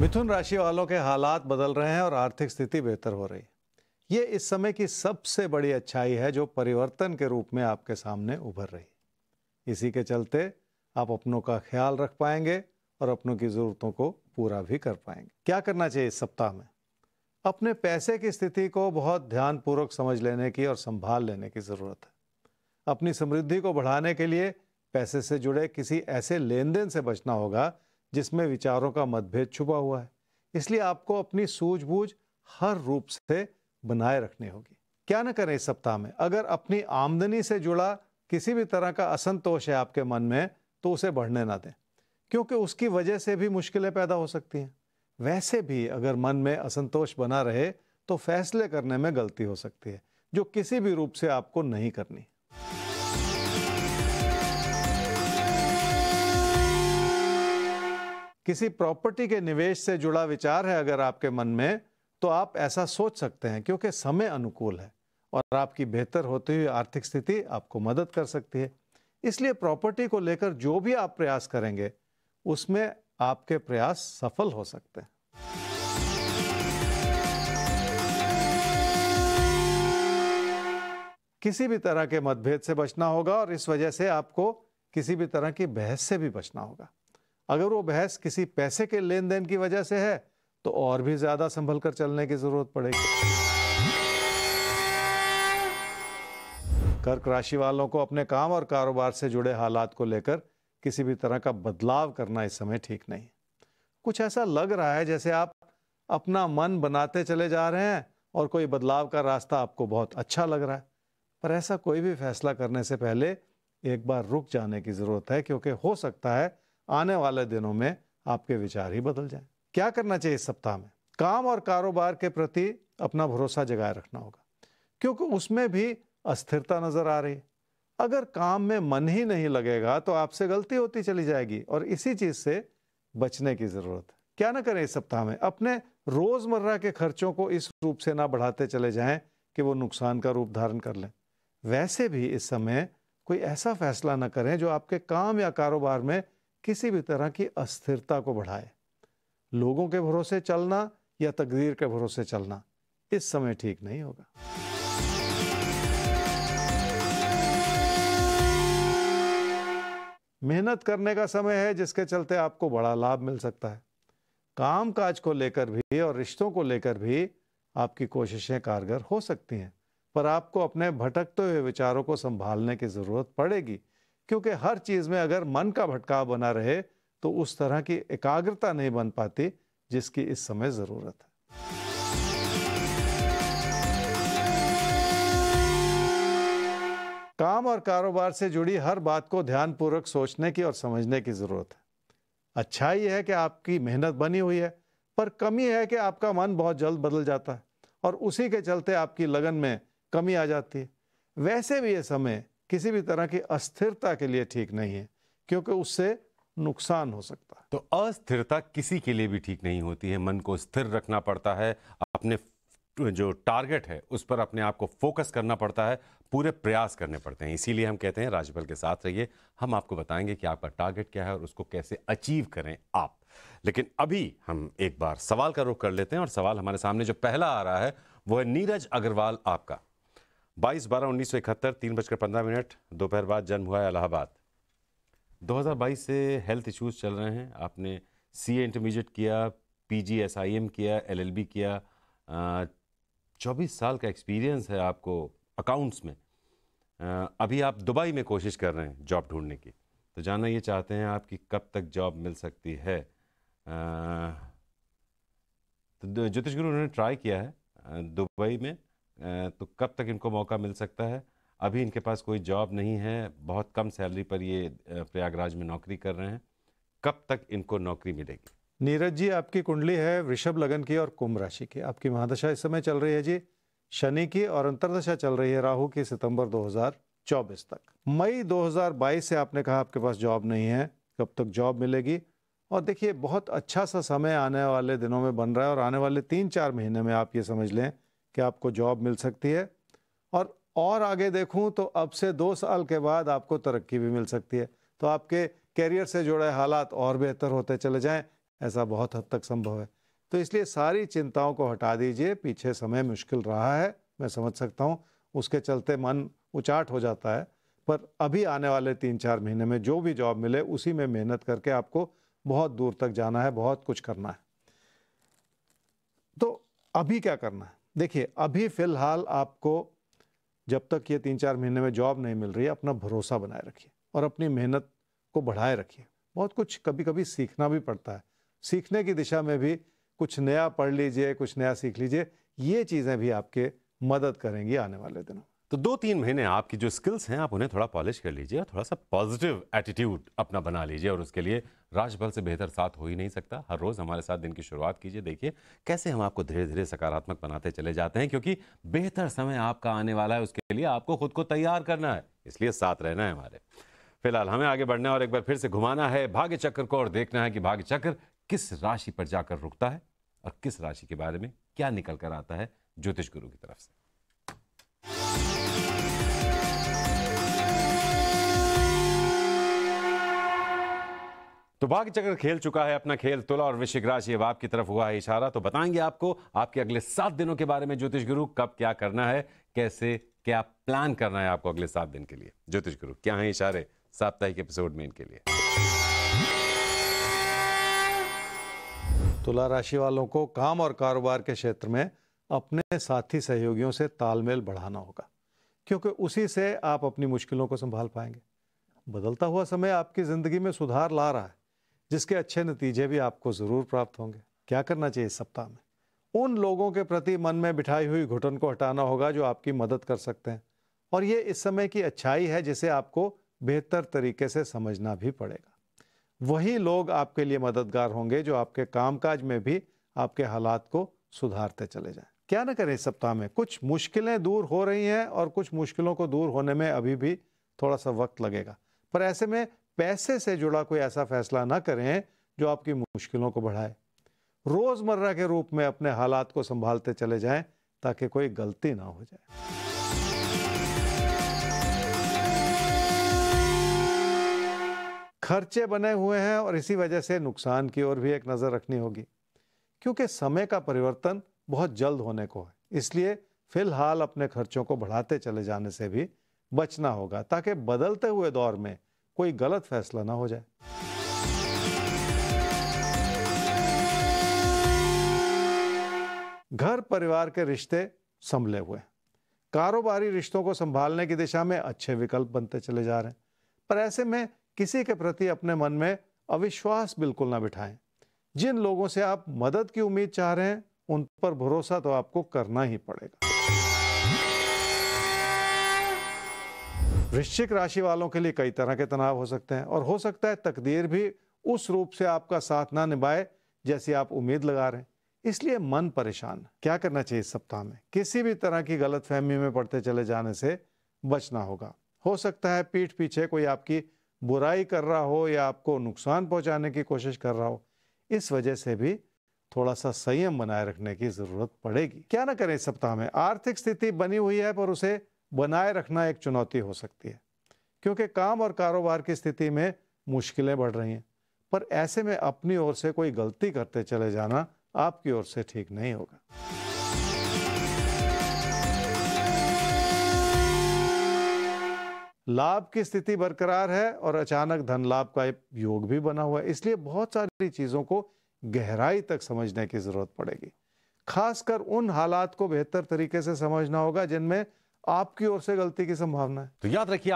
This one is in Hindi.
मिथुन राशि वालों के हालात बदल रहे हैं और आर्थिक स्थिति बेहतर हो रही है। ये इस समय की सबसे बड़ी अच्छाई है जो परिवर्तन के रूप में आपके सामने उभर रही इसी के चलते आप अपनों का ख्याल रख पाएँगे और अपनों की ज़रूरतों को पूरा भी कर पाएँगे। क्या करना चाहिए इस सप्ताह में? अपने पैसे की स्थिति को बहुत ध्यानपूर्वक समझ लेने की और संभाल लेने की ज़रूरत है। अपनी समृद्धि को बढ़ाने के लिए पैसे से जुड़े किसी ऐसे लेन देन से बचना होगा जिसमें विचारों का मतभेद छुपा हुआ है। इसलिए आपको अपनी सूझबूझ हर रूप से बनाए रखनी होगी। क्या ना करें इस सप्ताह में। अगर अपनी आमदनी से जुड़ा किसी भी तरह का असंतोष है आपके मन में तो उसे बढ़ने ना दें। क्योंकि उसकी वजह से भी मुश्किलें पैदा हो सकती हैं। वैसे भी अगर मन में असंतोष बना रहे तो फैसले करने में गलती हो सकती है, जो किसी भी रूप से आपको नहीं करनी। किसी प्रॉपर्टी के निवेश से जुड़ा विचार है अगर आपके मन में तो आप ऐसा सोच सकते हैं क्योंकि समय अनुकूल है और आपकी बेहतर होती हुई आर्थिक स्थिति आपको मदद कर सकती है। इसलिए प्रॉपर्टी को लेकर जो भी आप प्रयास करेंगे, उसमें आपके प्रयास सफल हो सकते हैं। किसी भी तरह के मतभेद से बचना होगा और इस वजह से आपको किसी भी तरह की बहस से भी बचना होगा। अगर वो बहस किसी पैसे के लेन देन की वजह से है तो और भी ज़्यादा संभल कर चलने की ज़रूरत पड़ेगी। कर्क राशि वालों को अपने काम और कारोबार से जुड़े हालात को लेकर किसी भी तरह का बदलाव करना इस समय ठीक नहीं। कुछ ऐसा लग रहा है जैसे आप अपना मन बनाते चले जा रहे हैं और कोई बदलाव का रास्ता आपको बहुत अच्छा लग रहा है। पर ऐसा कोई भी फैसला करने से पहले एक बार रुक जाने की ज़रूरत है, क्योंकि हो सकता है आने वाले दिनों में आपके विचार ही बदल जाए। क्या करना चाहिए इस सप्ताह में? काम और कारोबार के प्रति अपना भरोसा जगाए रखना होगा, क्योंकि उसमें भी अस्थिरता नज़र आ रही है। अगर काम में मन ही नहीं लगेगा तो आपसे गलती होती चली जाएगी और इसी चीज़ से बचने की ज़रूरत है। क्या ना करें इस सप्ताह में? अपने रोज़मर्रा के खर्चों को इस रूप से ना बढ़ाते चले जाएँ कि वो नुकसान का रूप धारण कर लें। वैसे भी इस समय कोई ऐसा फैसला ना करें जो आपके काम या कारोबार में किसी भी तरह की अस्थिरता को बढ़ाए। लोगों के भरोसे चलना या तकदीर के भरोसे चलना, इस समय ठीक नहीं होगा। मेहनत करने का समय है जिसके चलते आपको बड़ा लाभ मिल सकता है। काम काज को लेकर भी और रिश्तों को लेकर भी आपकी कोशिशें कारगर हो सकती हैं, पर आपको अपने भटकते हुए विचारों को संभालने की ज़रूरत पड़ेगी। क्योंकि हर चीज़ में अगर मन का भटकाव बना रहे तो उस तरह की एकाग्रता नहीं बन पाती, जिसकी इस समय ज़रूरत है। काम और कारोबार से जुड़ी हर बात को ध्यानपूर्वक सोचने की और समझने की ज़रूरत है। अच्छा ही है कि आपकी मेहनत बनी हुई है, पर कमी है कि आपका मन बहुत जल्द बदल जाता है, और उसी के चलते आपकी लगन में कमी आ जाती है। वैसे भी ये समय किसी भी तरह की अस्थिरता के लिए ठीक नहीं है, क्योंकि उससे नुकसान हो सकता है। तो अस्थिरता किसी के लिए भी ठीक नहीं होती है। मन को स्थिर रखना पड़ता है, अपने जो टारगेट है, उस पर अपने आप को फोकस करना पड़ता है, पूरे प्रयास करने पड़ते हैं। इसीलिए हम कहते हैं राजबल के साथ रहिए। हम आपको बताएँगे कि आपका टारगेट क्या है और उसको कैसे अचीव करें आप। लेकिन अभी हम एक बार सवाल का रुख कर लेते हैं और सवाल हमारे सामने जो पहला आ रहा है, वो है नीरज अग्रवाल आपका। बाईस बारह उन्नीस सौ इकहत्तर तीन बजकर पंद्रह मिनट दोपहर बाद जन्म हुआ है इलाहाबाद। 2022 से हेल्थ इश्यूज़ चल रहे हैं। आपने सी इंटरमीडिएट किया P G S I M किया एल एल बी किया। चौबीस साल का एक्सपीरियंस है आपको अकाउंट्स में। आ, अभी आप दुबई में कोशिश कर रहे हैं जॉब ढूँढने की। तो जानना ये चाहते हैं आपकी कब तक जॉब मिल सकती है। आ, तो ज्योतिष गुरु उन्होंने ट्राई किया है दुबई में। तो कब तक इनको मौका मिल सकता है? अभी इनके पास कोई जॉब नहीं है, बहुत कम सैलरी पर ये प्रयागराज में नौकरी कर रहे हैं। कब तक इनको नौकरी मिलेगी? नीरज जी, आपकी कुंडली है वृषभ लगन की और कुंभ राशि की। आपकी महादशा इस समय चल रही है जी। शनि की और अंतरदशा चल रही है राहु की सितंबर 2024 तक। मई 2022 से आपने कहा आपके पास जॉब नहीं है, कब तक जॉब मिलेगी? और देखिए, बहुत अच्छा सा समय आने वाले दिनों में बन रहा है और आने वाले तीन चार महीने में आप ये समझ लें कि आपको जॉब मिल सकती है। और और आगे देखूँ तो अब से दो साल के बाद आपको तरक्की भी मिल सकती है। तो आपके कैरियर से जुड़े हालात और बेहतर होते चले जाएँ, ऐसा बहुत हद तक संभव है। तो इसलिए सारी चिंताओं को हटा दीजिए, पीछे समय मुश्किल रहा है, मैं समझ सकता हूँ, उसके चलते मन उचाट हो जाता है। पर अभी आने वाले तीन चार महीने में जो भी जॉब मिले, उसी में मेहनत करके आपको बहुत दूर तक जाना है, बहुत कुछ करना है। तो अभी क्या करना है? देखिए, अभी फ़िलहाल आपको जब तक ये तीन चार महीने में जॉब नहीं मिल रही है, अपना भरोसा बनाए रखिए और अपनी मेहनत को बढ़ाए रखिए। बहुत कुछ कभी कभी सीखना भी पड़ता है। सीखने की दिशा में भी कुछ नया पढ़ लीजिए, कुछ नया सीख लीजिए, ये चीज़ें भी आपके मदद करेंगी आने वाले दिनों तो दो तीन महीने आपकी जो स्किल्स हैं, आप उन्हें थोड़ा पॉलिश कर लीजिए और थोड़ा सा पॉजिटिव एटीट्यूड अपना बना लीजिए और उसके लिए राजबल से बेहतर साथ हो ही नहीं सकता। हर रोज़ हमारे साथ दिन की शुरुआत कीजिए। देखिए, कैसे हम आपको धीरे धीरे सकारात्मक बनाते चले जाते हैं क्योंकि बेहतर समय आपका आने वाला है, उसके लिए आपको खुद को तैयार करना है, इसलिए साथ रहना है हमारे। फ़िलहाल हमें आगे बढ़ना है और एक बार फिर से घुमाना है भाग्य चक्र को और देखना है कि भाग्य चक्र किस राशि पर जाकर रुकता है और किस राशि के बारे में क्या निकल कर आता है ज्योतिष गुरु की तरफ़ से। तो भाग्य चक्र खेल चुका है अपना खेल तुला और वृश्चिक राशि अब आपकी तरफ़ हुआ है इशारा। तो बताएँगे आपको आपके अगले सात दिनों के बारे में ज्योतिष गुरु कब क्या करना है, कैसे क्या प्लान करना है आपको अगले सात दिन के लिए। ज्योतिष गुरु, क्या है इशारे साप्ताहिक एपिसोड में इनके लिए? तुला राशि वालों को काम और कारोबार के क्षेत्र में अपने साथी सहयोगियों से तालमेल बढ़ाना होगा, क्योंकि उसी से आप अपनी मुश्किलों को संभाल पाएँगे। बदलता हुआ समय आपकी ज़िंदगी में सुधार ला रहा है। जिसके अच्छे नतीजे भी आपको ज़रूर प्राप्त होंगे। क्या करना चाहिए इस सप्ताह में? उन लोगों के प्रति मन में बिठाई हुई घुटन को हटाना होगा जो आपकी मदद कर सकते हैं। और ये इस समय की अच्छाई है जिसे आपको बेहतर तरीके से समझना भी पड़ेगा। वही लोग आपके लिए मददगार होंगे जो आपके कामकाज में भी आपके हालात को सुधारते चले जाएँ। क्या ना करें इस सप्ताह में? कुछ मुश्किलें दूर हो रही हैं और कुछ मुश्किलों को दूर होने में अभी भी थोड़ा सा वक्त लगेगा। पर ऐसे में पैसे से जुड़ा कोई ऐसा फैसला ना करें जो आपकी मुश्किलों को बढ़ाए। रोज़मर्रा के रूप में अपने हालात को संभालते चले जाएँ ताकि कोई गलती ना हो जाए। खर्चे बने हुए हैं और इसी वजह से नुकसान की ओर भी एक नज़र रखनी होगी, क्योंकि समय का परिवर्तन बहुत जल्द होने को है। इसलिए फ़िलहाल अपने खर्चों को बढ़ाते चले जाने से भी बचना होगा, ताकि बदलते हुए दौर में कोई गलत फैसला ना हो जाए। घर परिवार के रिश्ते संभले हुए कारोबारी रिश्तों को संभालने की दिशा में अच्छे विकल्प बनते चले जा रहे हैं। पर ऐसे में किसी के प्रति अपने मन में अविश्वास बिल्कुल ना बिठाएँ। जिन लोगों से आप मदद की उम्मीद चाह रहे हैं, उन पर भरोसा तो आपको करना ही पड़ेगा। वृश्चिक राशि वालों के लिए कई तरह के तनाव हो सकते हैं और हो सकता है तकदीर भी उस रूप से आपका साथ ना निभाए जैसी आप उम्मीद लगा रहे हैं। इसलिए मन परेशान। क्या करना चाहिए इस सप्ताह में? किसी भी तरह की गलत फहमी में पड़ते चले जाने से बचना होगा। हो सकता है पीठ पीछे कोई आपकी बुराई कर रहा हो या आपको नुकसान पहुँचाने की कोशिश कर रहा हो। इस वजह से भी थोड़ा सा संयम बनाए रखने की ज़रूरत पड़ेगी। क्या ना करें इस सप्ताह में? आर्थिक स्थिति बनी हुई है पर उसे बनाए रखना एक चुनौती हो सकती है, क्योंकि काम और कारोबार की स्थिति में मुश्किलें बढ़ रही हैं। पर ऐसे में अपनी ओर से कोई गलती करते चले जाना आपकी ओर से ठीक नहीं होगा। लाभ की स्थिति बरकरार है और अचानक धन लाभ का योग भी बना हुआ है, इसलिए बहुत सारी चीज़ों को गहराई तक समझने की ज़रूरत पड़ेगी। खासकर उन हालात को बेहतर तरीके से समझना होगा जिनमें आपकी ओर से गलती की संभावना है। तो याद रखिए